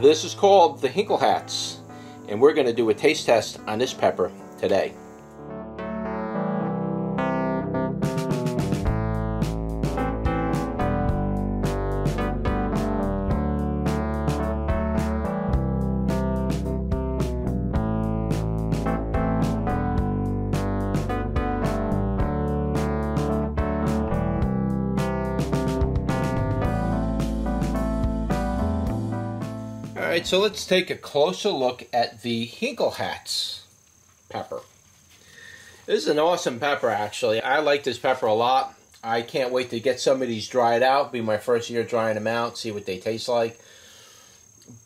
This is called the Hinkelhatz, and we're going to do a taste test on this pepper today. Alright, so let's take a closer look at the Hinkelhatz pepper. This is an awesome pepper actually. I like this pepper a lot. I can't wait to get some of these dried out. Be my first year drying them out, see what they taste like.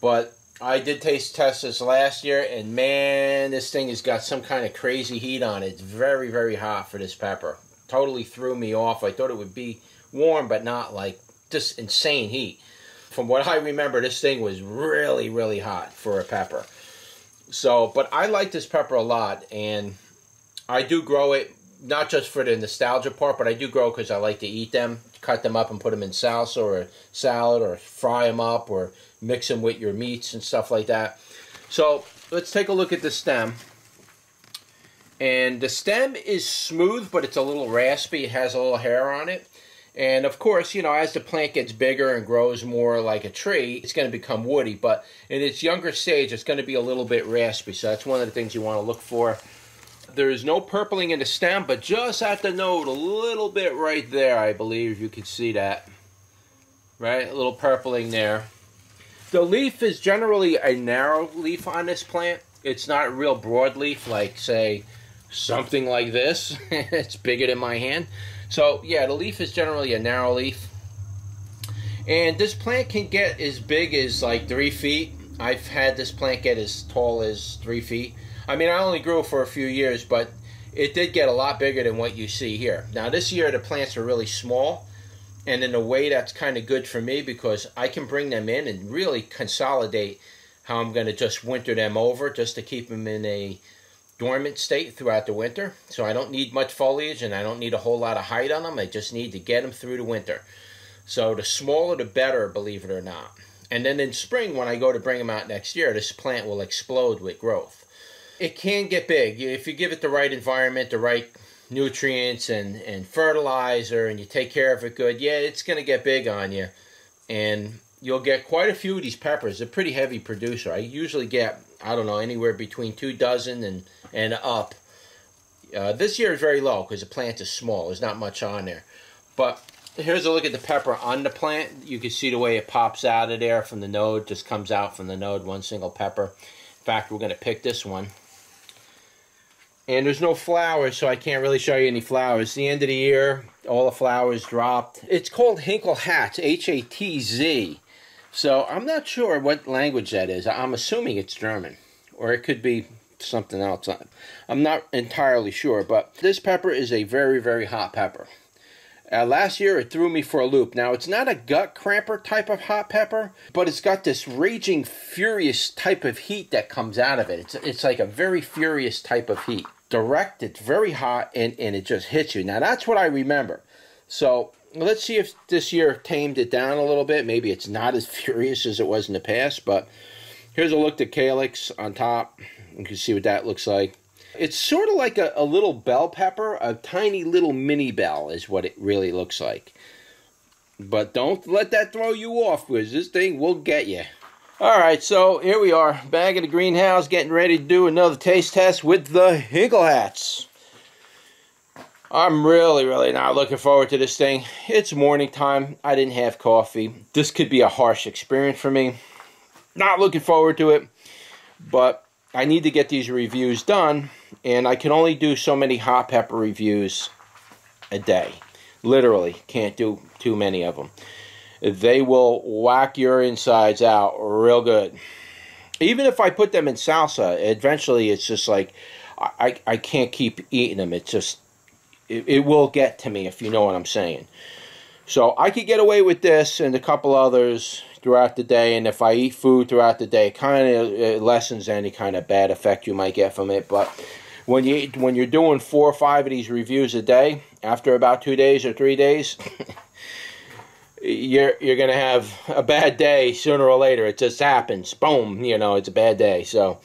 But I did taste test this last year and man, this thing has got some kind of crazy heat on it. It's very, very hot for this pepper. Totally threw me off. I thought it would be warm, but not like just insane heat from what I remember, this thing was really, really hot for a pepper. So, but I like this pepper a lot, and I do grow it not just for the nostalgia part, but I do grow because I like to eat them, cut them up and put them in salsa or salad, or fry them up, or mix them with your meats and stuff like that. So let's take a look at the stem. And the stem is smooth, but it's a little raspy. It has a little hair on it. And of course, you know, as the plant gets bigger and grows more like a tree, it's going to become woody. But in its younger stage, it's going to be a little bit raspy. So that's one of the things you want to look for. There is no purpling in the stem, but just at the node, a little bit right there, I believe you can see that. Right? A little purpling there. The leaf is generally a narrow leaf on this plant. It's not a real broad leaf like, say, something like this. it's bigger than my hand. So yeah, the leaf is generally a narrow leaf. And this plant can get as big as like three feet. I've had this plant get as tall as three feet. I mean, I only grew for a few years, but it did get a lot bigger than what you see here. Now this year the plants are really small. And in a way that's kind of good for me because I can bring them in and really consolidate how I'm going to just winter them over just to keep them in a dormant state throughout the winter. So I don't need much foliage and I don't need a whole lot of height on them. I just need to get them through the winter. So the smaller the better, believe it or not. And then in spring, when I go to bring them out next year, this plant will explode with growth. It can get big if you give it the right environment, the right nutrients and, and fertilizer, and you take care of it good. Yeah, it's going to get big on you. And you'll get quite a few of these peppers. They're a pretty heavy producer. I usually get, I don't know, anywhere between two dozen and and up. Uh, this year is very low because the plant is small. There's not much on there. But here's a look at the pepper on the plant. You can see the way it pops out of there from the node. Just comes out from the node, one single pepper. In fact, we're going to pick this one. And there's no flowers, so I can't really show you any flowers. the end of the year, all the flowers dropped. It's called Hinkelhatz, H-A-T-Z. So I'm not sure what language that is. I'm assuming it's German. Or it could be something else. I'm not entirely sure, but this pepper is a very, very hot pepper. Uh, last year it threw me for a loop. Now it's not a gut cramper type of hot pepper, but it's got this raging, furious type of heat that comes out of it. It's it's like a very furious type of heat. Direct, it's very hot, and and it just hits you. Now that's what I remember. So let's see if this year tamed it down a little bit. Maybe it's not as furious as it was in the past, but here's a look at calyx on top. You can see what that looks like. It's sort of like a, a little bell pepper, a tiny little mini bell is what it really looks like. But don't let that throw you off because this thing will get you. Alright, so here we are, back in the greenhouse, getting ready to do another taste test with the Hinkelhatz. I'm really, really not looking forward to this thing. It's morning time. I didn't have coffee. This could be a harsh experience for me. Not looking forward to it. But I need to get these reviews done, and I can only do so many hot pepper reviews a day. Literally, can't do too many of them. They will whack your insides out real good. Even if I put them in salsa, eventually it's just like I, I can't keep eating them. It's just, it, it will get to me if you know what I'm saying. So I could get away with this and a couple others throughout the day, and if I eat food throughout the day, kind of lessens any kind of bad effect you might get from it. But when you when you're doing four or five of these reviews a day, after about two days or three days, you're you're gonna have a bad day sooner or later. It just happens. Boom, you know, it's a bad day. So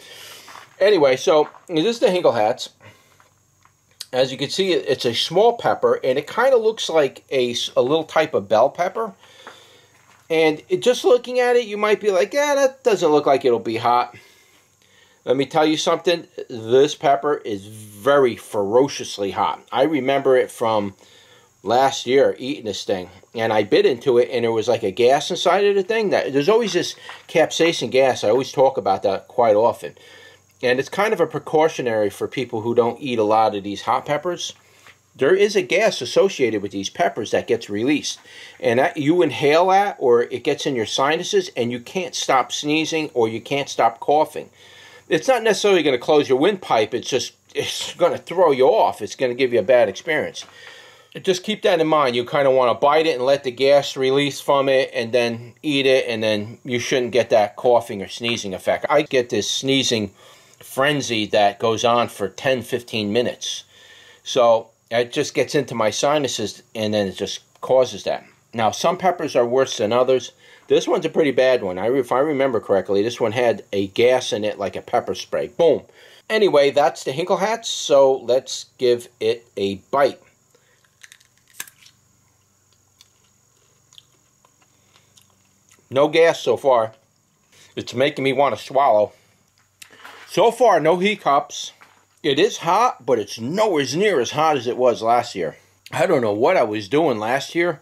anyway, so this is the Hinkelhatz. As you can see, it's a small pepper, and it kind of looks like a, a little type of bell pepper. And it, just looking at it, you might be like, yeah, that doesn't look like it'll be hot. Let me tell you something. This pepper is very ferociously hot. I remember it from last year eating this thing. And I bit into it, and there was like a gas inside of the thing. That There's always this capsaicin gas. I always talk about that quite often. And it's kind of a precautionary for people who don't eat a lot of these hot peppers. There is a gas associated with these peppers that gets released. And that, you inhale that or it gets in your sinuses and you can't stop sneezing or you can't stop coughing. It's not necessarily going to close your windpipe. It's just it's going to throw you off. It's going to give you a bad experience. Just keep that in mind. You kind of want to bite it and let the gas release from it and then eat it and then you shouldn't get that coughing or sneezing effect. I get this sneezing frenzy that goes on for 10 15 minutes. So it just gets into my sinuses and then it just causes that. Now, some peppers are worse than others. This one's a pretty bad one. I, if I remember correctly, this one had a gas in it like a pepper spray. Boom. Anyway, that's the Hinkelhatz, so let's give it a bite. No gas so far. It's making me want to swallow. So far, no hiccups. It is hot, but it's nowhere near as hot as it was last year. I don't know what I was doing last year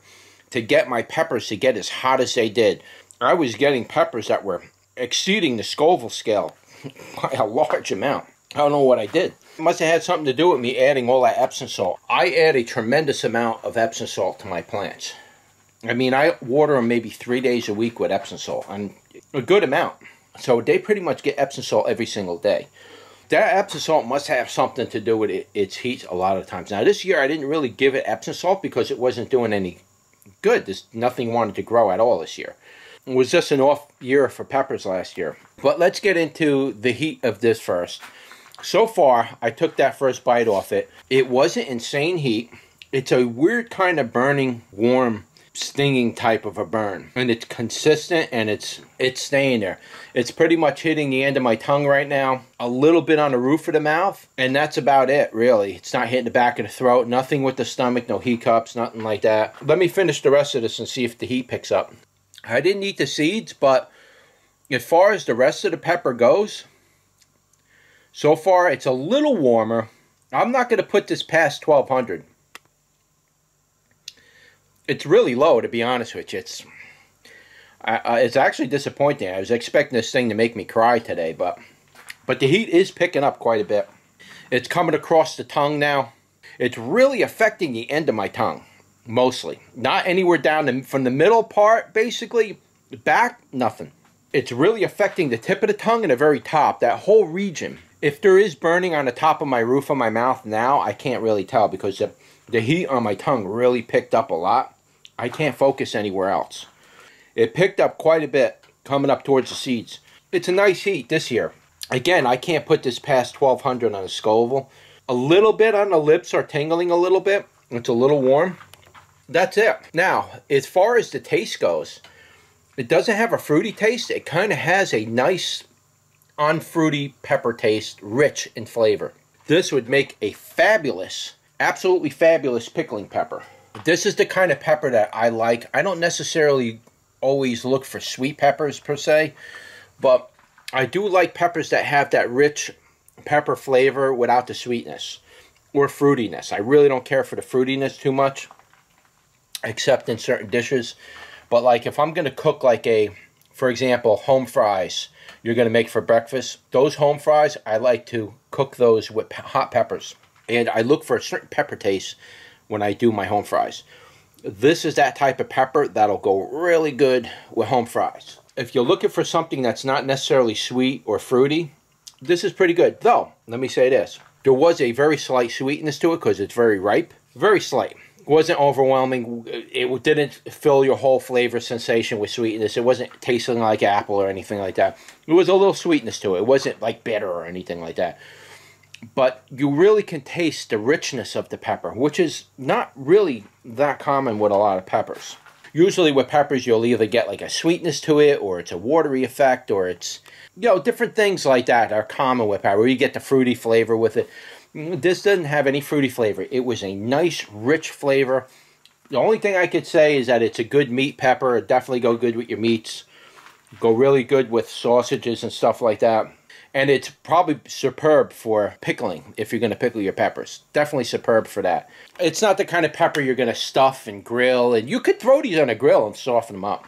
to get my peppers to get as hot as they did. I was getting peppers that were exceeding the Scoville scale by a large amount. I don't know what I did. It must have had something to do with me adding all that Epsom salt. I add a tremendous amount of Epsom salt to my plants. I mean, I water them maybe three days a week with Epsom salt, and a good amount. So they pretty much get Epsom salt every single day. That Epsom salt must have something to do with it, its heat a lot of times. Now this year I didn't really give it Epsom salt because it wasn't doing any good. There's nothing wanted to grow at all this year. It was just an off year for peppers last year. But let's get into the heat of this first. So far, I took that first bite off it. It wasn't insane heat. It's a weird kind of burning warm stinging type of a burn. And it's consistent and it's it's staying there. It's pretty much hitting the end of my tongue right now a little bit on the roof of the mouth and that's about it really. It's not hitting the back of the throat nothing with the stomach no hiccups nothing like that. Let me finish the rest of this and see if the heat picks up. I didn't eat the seeds but as far as the rest of the pepper goes so far it's a little warmer. I'm not going to put this past 1200 it's really low to be honest with you. It's it's actually disappointing. I was expecting this thing to make me cry today, but but the heat is picking up quite a bit. It's coming across the tongue now. It's really affecting the end of my tongue, mostly. Not anywhere down the, from the middle part, basically. The back, nothing. It's really affecting the tip of the tongue and the very top, that whole region. If there is burning on the top of my roof of my mouth now, I can't really tell because the, the heat on my tongue really picked up a lot. I can't focus anywhere else. It picked up quite a bit coming up towards the seeds. It's a nice heat this year. Again, I can't put this past 1200 on a Scoville. A little bit on the lips are tingling a little bit. It's a little warm. That's it. Now, as far as the taste goes, it doesn't have a fruity taste. It kind of has a nice unfruity pepper taste, rich in flavor. This would make a fabulous, absolutely fabulous pickling pepper. This is the kind of pepper that I like. I don't necessarily always look for sweet peppers per se, but I do like peppers that have that rich pepper flavor without the sweetness or fruitiness. I really don't care for the fruitiness too much, except in certain dishes. But like if I'm going to cook like a, for example, home fries you're going to make for breakfast, those home fries, I like to cook those with hot peppers. And I look for a certain pepper taste when I do my home fries. This is that type of pepper that'll go really good with home fries. If you're looking for something that's not necessarily sweet or fruity, this is pretty good. Though, let me say this. There was a very slight sweetness to it because it's very ripe. Very slight. Wasn't overwhelming. It didn't fill your whole flavor sensation with sweetness. It wasn't tasting like apple or anything like that. It was a little sweetness to it. It wasn't like bitter or anything like that but you really can taste the richness of the pepper, which is not really that common with a lot of peppers. Usually with peppers, you'll either get like a sweetness to it, or it's a watery effect, or it's, you know, different things like that are common with pepper. You get the fruity flavor with it. Mm, this doesn't have any fruity flavor. It was a nice, rich flavor. The only thing I could say is that it's a good meat pepper. It definitely go good with your meats. Go really good with sausages and stuff like that. And it's probably superb for pickling if you're going to pickle your peppers. Definitely superb for that. It's not the kind of pepper you're going to stuff and grill. And you could throw these on a grill and soften them up.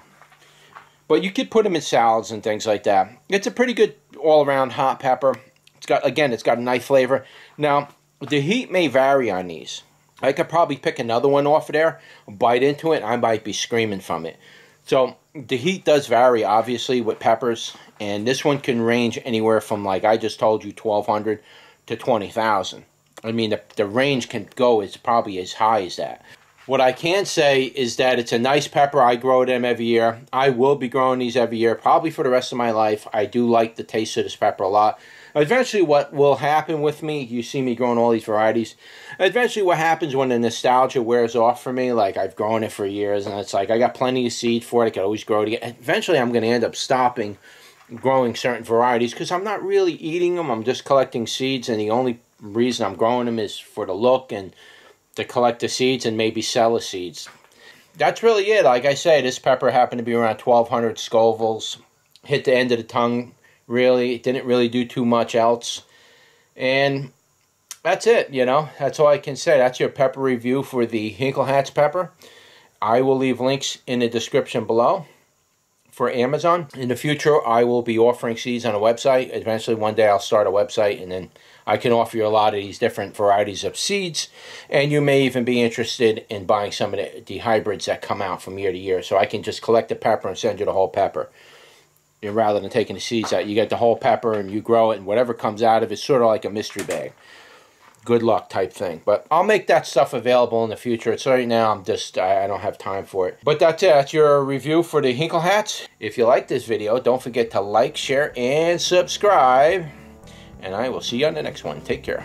But you could put them in salads and things like that. It's a pretty good all-around hot pepper. It's got again, it's got a nice flavor. Now, the heat may vary on these. I could probably pick another one off of there, bite into it, and I might be screaming from it. So the heat does vary, obviously, with peppers, and this one can range anywhere from, like I just told you, 1200 to 20,000. I mean, the, the range can go as probably as high as that. What I can say is that it's a nice pepper. I grow them every year. I will be growing these every year, probably for the rest of my life. I do like the taste of this pepper a lot. Eventually, what will happen with me, you see me growing all these varieties. Eventually, what happens when the nostalgia wears off for me, like I've grown it for years, and it's like I got plenty of seed for it. I could always grow it again. Eventually, I'm going to end up stopping growing certain varieties because I'm not really eating them. I'm just collecting seeds, and the only reason I'm growing them is for the look and to collect the seeds and maybe sell the seeds. That's really it. Like I say, this pepper happened to be around 1200 Scovilles. Hit the end of the tongue really. It didn't really do too much else. And that's it, you know. That's all I can say. That's your pepper review for the Hinkelhatz pepper. I will leave links in the description below for Amazon. In the future, I will be offering seeds on a website. Eventually, one day I'll start a website and then I can offer you a lot of these different varieties of seeds. And you may even be interested in buying some of the, the hybrids that come out from year to year. So I can just collect the pepper and send you the whole pepper And rather than taking the seeds out. You get the whole pepper and you grow it, and whatever comes out of it, sort of like a mystery bag. Good luck type thing. But I'll make that stuff available in the future. It's right now, I'm just, I, don't have time for it. But that's it. That's your review for the Hinkelhatz. If you like this video, don't forget to like, share, and subscribe. And I will see you on the next one. Take care.